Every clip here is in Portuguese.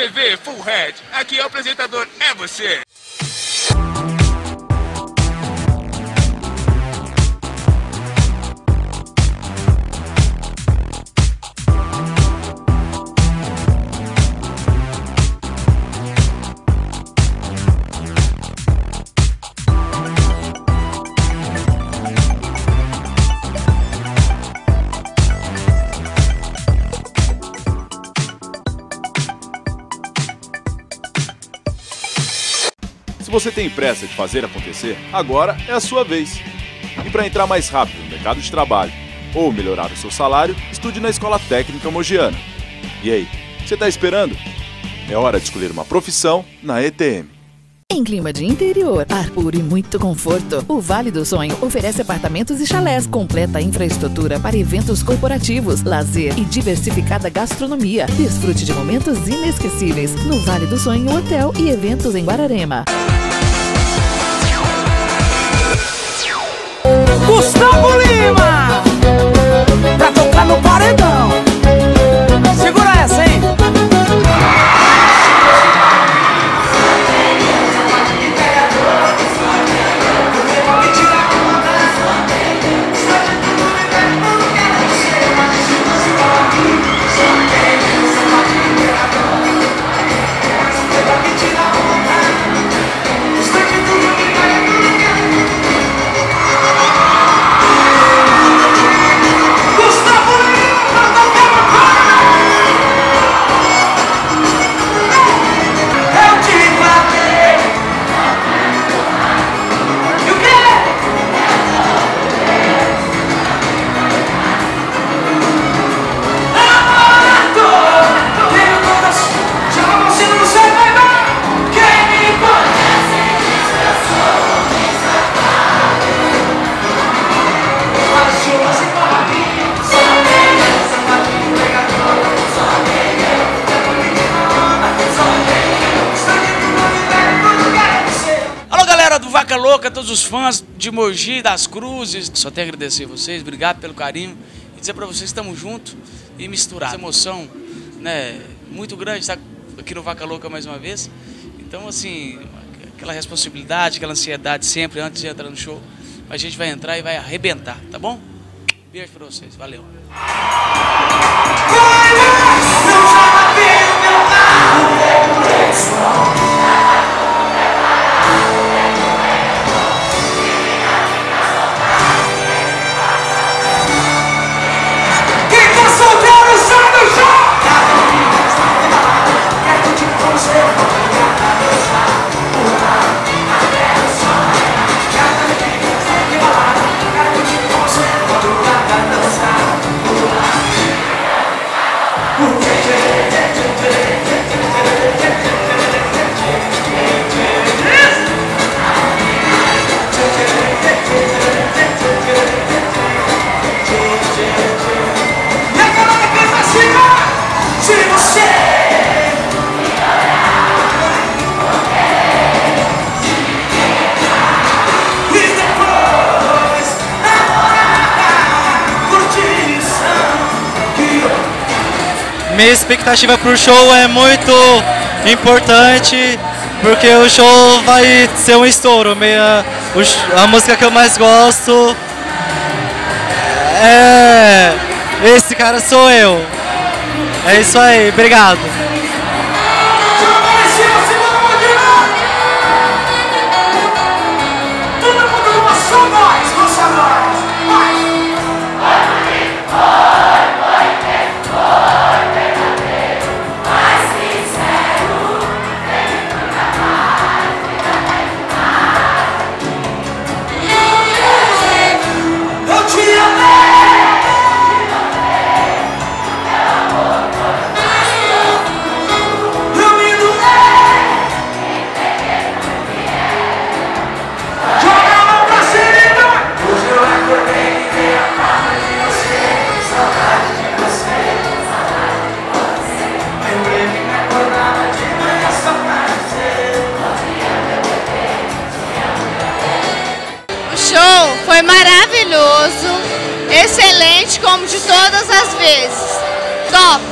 TV Full Head. Aqui é o apresentador, é você. Se você tem pressa de fazer acontecer, agora é a sua vez. E para entrar mais rápido no mercado de trabalho ou melhorar o seu salário, estude na Escola Técnica Mogiana. E aí, você está esperando? É hora de escolher uma profissão na ETM. Em clima de interior, ar puro e muito conforto, o Vale do Sonho oferece apartamentos e chalés, completa infraestrutura para eventos corporativos, lazer e diversificada gastronomia. Desfrute de momentos inesquecíveis no Vale do Sonho Hotel e Eventos em Guararema. Todos os fãs de Mogi, das Cruzes. Só tenho a agradecer a vocês, obrigado pelo carinho. E dizer pra vocês que estamos juntos e misturados. Essa emoção, né, muito grande estar aqui no Vaca Louca mais uma vez. Então, assim, aquela responsabilidade, aquela ansiedade sempre antes de entrar no show. A gente vai entrar e vai arrebentar, tá bom? Beijo pra vocês, valeu. Minha expectativa pro show é muito importante, porque o show vai ser um estouro. Minha, o a música que eu mais gosto é. Esse cara sou eu. É isso aí, obrigado. Todas as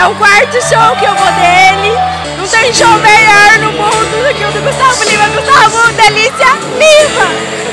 É o quarto show que eu vou dele. Não tem show melhor no mundo do que o do Gustavo Lima. Gustavo Delícia Lima!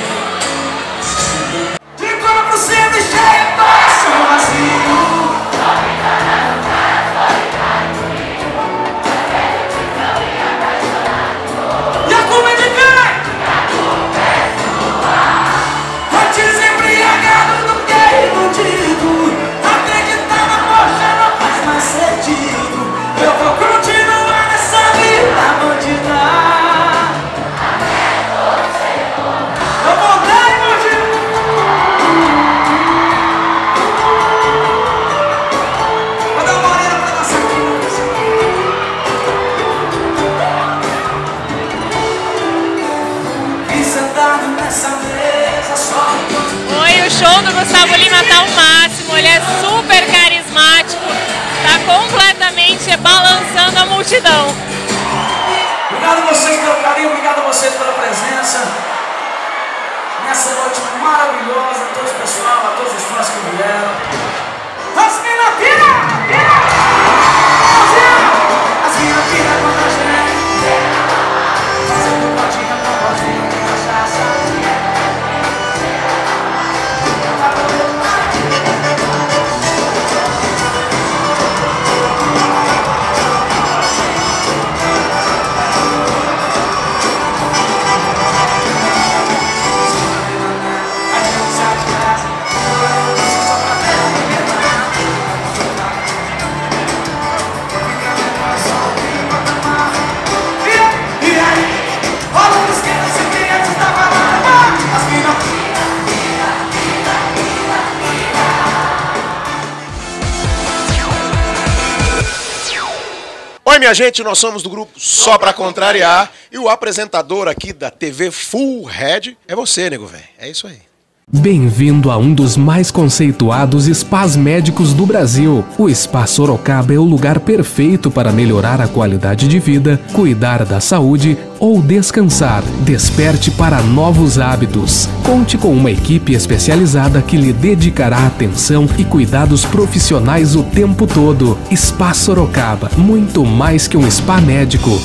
Minha gente, nós somos do grupo Só Pra Contrariar e o apresentador aqui da TV Full Head é você, nego velho. É isso aí. Bem-vindo a um dos mais conceituados spas médicos do Brasil. O Spa Sorocaba é o lugar perfeito para melhorar a qualidade de vida, cuidar da saúde ou descansar. Desperte para novos hábitos. Conte com uma equipe especializada que lhe dedicará atenção e cuidados profissionais o tempo todo. Spa Sorocaba, muito mais que um spa médico.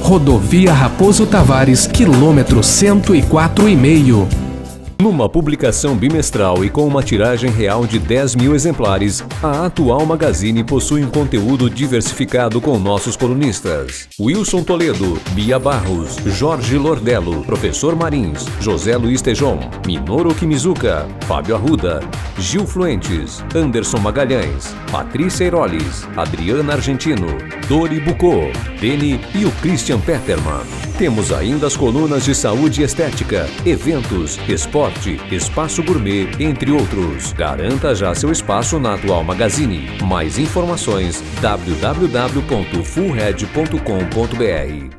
Rodovia Raposo Tavares, quilômetro 104,5. Numa publicação bimestral e com uma tiragem real de 10 mil exemplares, a atual Magazine possui um conteúdo diversificado com nossos colunistas. Wilson Toledo, Bia Barros, Jorge Lordello, Professor Marins, José Luiz Tejon, Minoru Kimizuka, Fábio Arruda, Gil Fluentes, Anderson Magalhães, Patrícia Eiroles, Adriana Argentino, Dori Bucô, Deni e o Christian Peterman. Temos ainda as colunas de saúde e estética, eventos, espaço gourmet, entre outros. Garanta já seu espaço na atual Magazine. Mais informações www.fullred.com.br